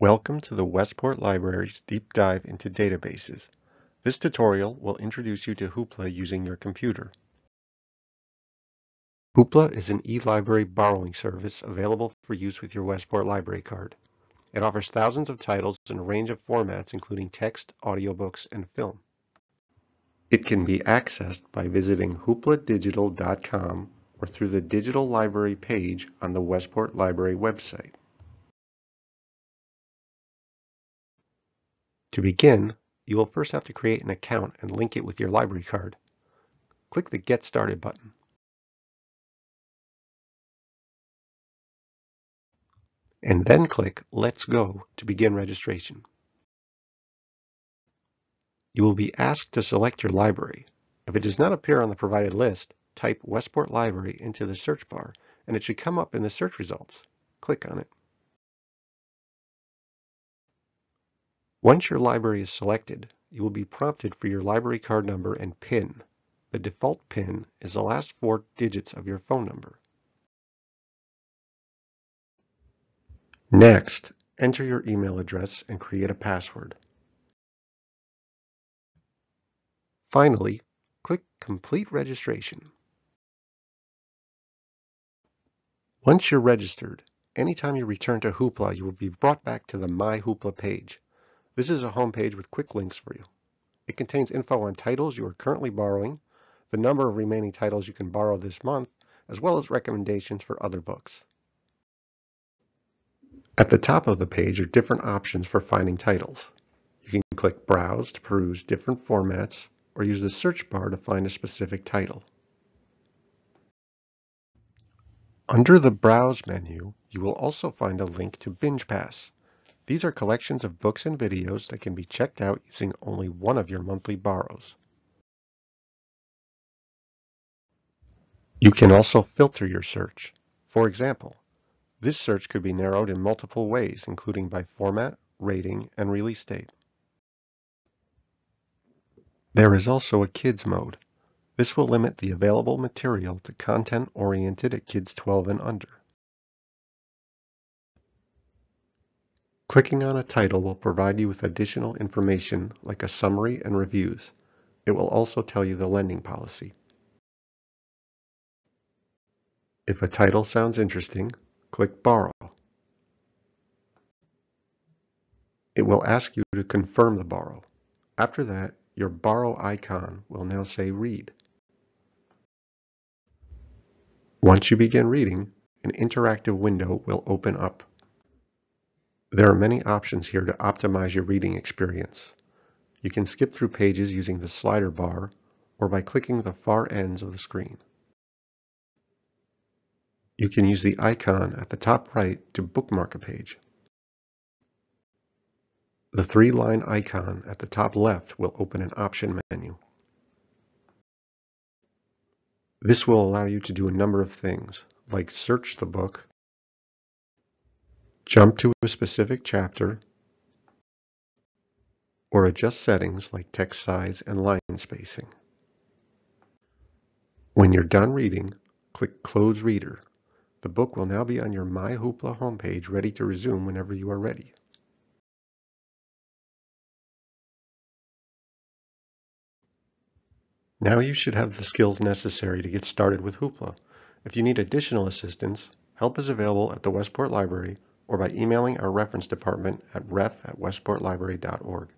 Welcome to the Westport Library's deep dive into databases. This tutorial will introduce you to Hoopla using your computer. Hoopla is an e-library borrowing service available for use with your Westport Library card. It offers thousands of titles in a range of formats including text, audiobooks, and film. It can be accessed by visiting hoopladigital.com or through the digital library page on the Westport Library website. To begin, you will first have to create an account and link it with your library card. Click the Get Started button. And then click Let's Go to begin registration. You will be asked to select your library. If it does not appear on the provided list, type Westport Library into the search bar and it should come up in the search results. Click on it. Once your library is selected, you will be prompted for your library card number and PIN. The default PIN is the last four digits of your phone number. Next, enter your email address and create a password. Finally, click Complete Registration. Once you're registered, anytime you return to Hoopla, you will be brought back to the My Hoopla page. This is a home page with quick links for you. It contains info on titles you are currently borrowing, the number of remaining titles you can borrow this month, as well as recommendations for other books. At the top of the page are different options for finding titles. You can click Browse to peruse different formats or use the search bar to find a specific title. Under the Browse menu, you will also find a link to BingePass, these are collections of books and videos that can be checked out using only one of your monthly borrows. You can also filter your search. For example, this search could be narrowed in multiple ways, including by format, rating, and release date. There is also a Kids mode. This will limit the available material to content oriented at kids 12 and under. Clicking on a title will provide you with additional information like a summary and reviews. It will also tell you the lending policy. If a title sounds interesting, click Borrow. It will ask you to confirm the borrow. After that, your borrow icon will now say Read. Once you begin reading, an interactive window will open up. There are many options here to optimize your reading experience. You can skip through pages using the slider bar or by clicking the far ends of the screen. You can use the icon at the top right to bookmark a page. The three-line icon at the top left will open an option menu. This will allow you to do a number of things, like search the book, jump to a specific chapter, or adjust settings like text size and line spacing. When you're done reading, click Close Reader. The book will now be on your My Hoopla homepage ready to resume whenever you are ready. Now you should have the skills necessary to get started with Hoopla. If you need additional assistance, help is available at the Westport Library or by emailing our reference department at ref at westportlibrary.org.